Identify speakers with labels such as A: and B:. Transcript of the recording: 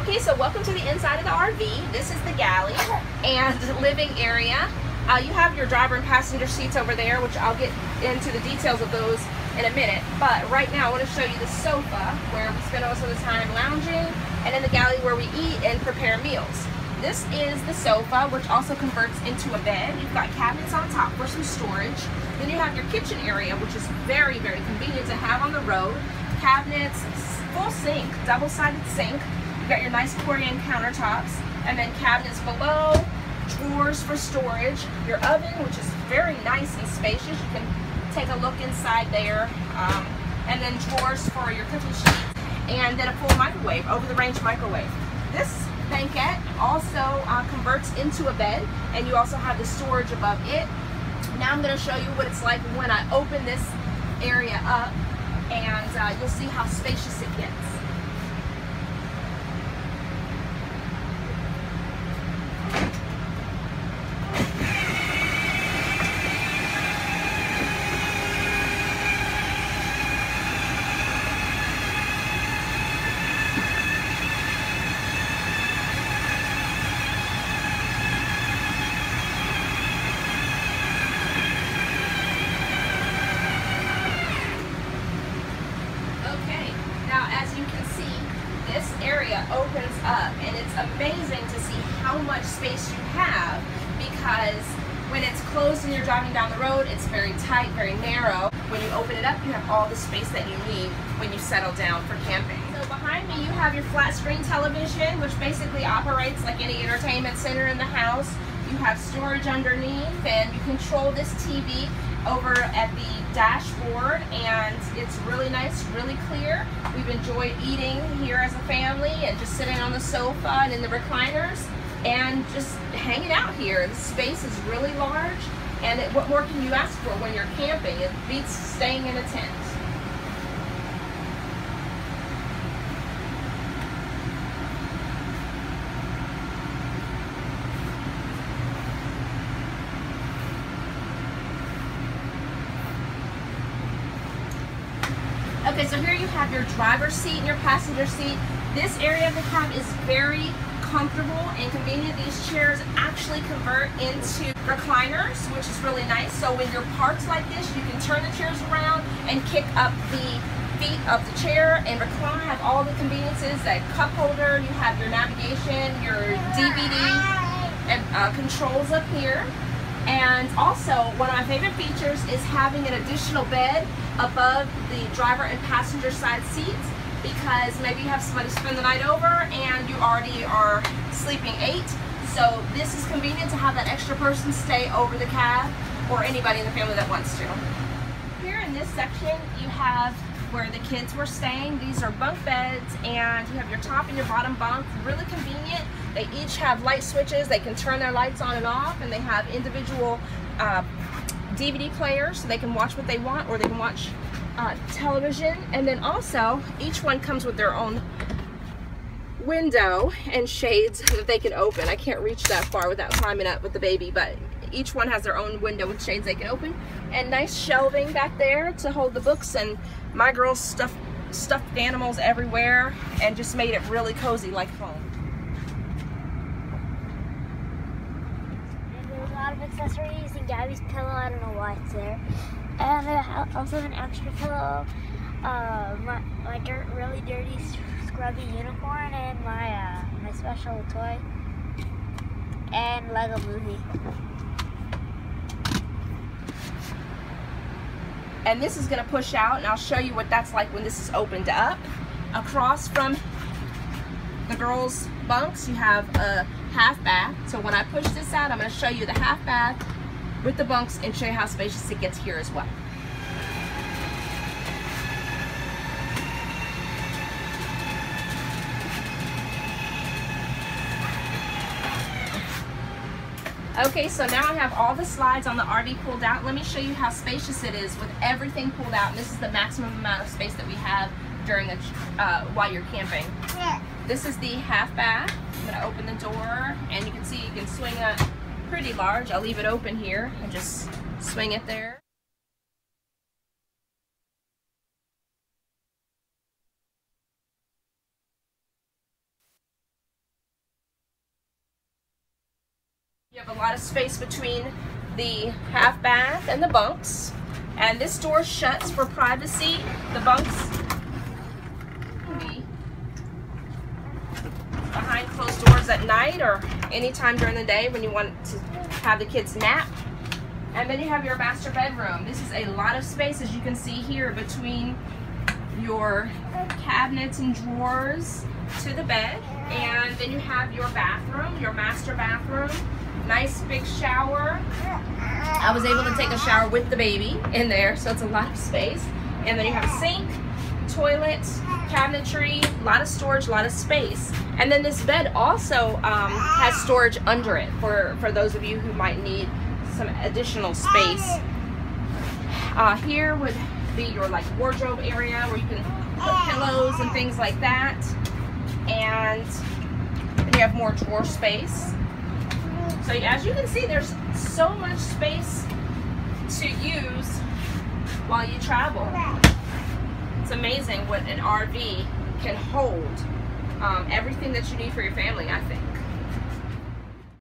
A: Okay, so welcome to the inside of the RV. This is the galley and living area. Uh, you have your driver and passenger seats over there, which I'll get into the details of those in a minute. But right now I want to show you the sofa where we spend most of the time lounging and in the galley where we eat and prepare meals. This is the sofa, which also converts into a bed. You've got cabinets on top for some storage. Then you have your kitchen area, which is very, very convenient to have on the road. Cabinets, full sink, double-sided sink. Got your nice Corian countertops, and then cabinets below, drawers for storage, your oven, which is very nice and spacious. You can take a look inside there, um, and then drawers for your cooking sheets, and then a full microwave, over-the-range microwave. This banquette also uh, converts into a bed, and you also have the storage above it. Now I'm going to show you what it's like when I open this area up, and uh, you'll see how spacious it gets. Okay, now as you can see, this area opens up and it's amazing to see how much space you have because when it's closed and you're driving down the road, it's very tight, very narrow. When you open it up, you have all the space that you need when you settle down for camping. So behind me, you have your flat screen television, which basically operates like any entertainment center in the house. You have storage underneath and you control this TV over at the dashboard and it's really nice, really clear. We've enjoyed eating here as a family and just sitting on the sofa and in the recliners and just hanging out here. The space is really large and it, what more can you ask for when you're camping? It beats staying in a tent. Okay, so here you have your driver's seat and your passenger seat. This area of the cab is very comfortable and convenient. These chairs actually convert into recliners, which is really nice. So when you're parked like this, you can turn the chairs around and kick up the feet of the chair and recline. Have all the conveniences, that cup holder, you have your navigation, your DVD and uh, controls up here. And also, one of my favorite features is having an additional bed above the driver and passenger side seats because maybe you have somebody spend the night over and you already are sleeping eight. So this is convenient to have that extra person stay over the cab or anybody in the family that wants to. Here in this section, you have where the kids were staying. These are bunk beds and you have your top and your bottom bunk. Really convenient. They each have light switches. They can turn their lights on and off and they have individual uh, DVD players so they can watch what they want or they can watch uh, television. And then also each one comes with their own window and shades that they can open. I can't reach that far without climbing up with the baby, but each one has their own window with shades they can open. And nice shelving back there to hold the books and my girls stuffed, stuffed animals everywhere and just made it really cozy like home.
B: And there's a lot of accessories and Gabby's pillow, I don't know why it's there. And I also have an extra pillow, uh, my, my dirt, really dirty scrubby unicorn and my, uh, my special toy. And Lego movie.
A: and this is going to push out and I'll show you what that's like when this is opened up across from the girls bunks you have a half bath so when I push this out I'm going to show you the half bath with the bunks and show you how spacious it gets here as well Okay, so now I have all the slides on the RV pulled out. Let me show you how spacious it is with everything pulled out. And this is the maximum amount of space that we have during a, uh, while you're camping. This is the half bath. I'm gonna open the door and you can see you can swing it pretty large. I'll leave it open here and just swing it there. You have a lot of space between the half bath and the bunks. And this door shuts for privacy. The bunks behind closed doors at night or anytime during the day when you want to have the kids nap. And then you have your master bedroom. This is a lot of space as you can see here between your cabinets and drawers to the bed. And then you have your bathroom, your master bathroom. Nice big shower. I was able to take a shower with the baby in there, so it's a lot of space. And then you have a sink, toilet, cabinetry, a lot of storage, a lot of space. And then this bed also um, has storage under it for, for those of you who might need some additional space. Uh, here would be your like wardrobe area where you can put pillows and things like that. And you have more drawer space. So as you can see, there's so much space to use while you travel. It's amazing what an RV can hold. Um, everything that you need for your family, I think.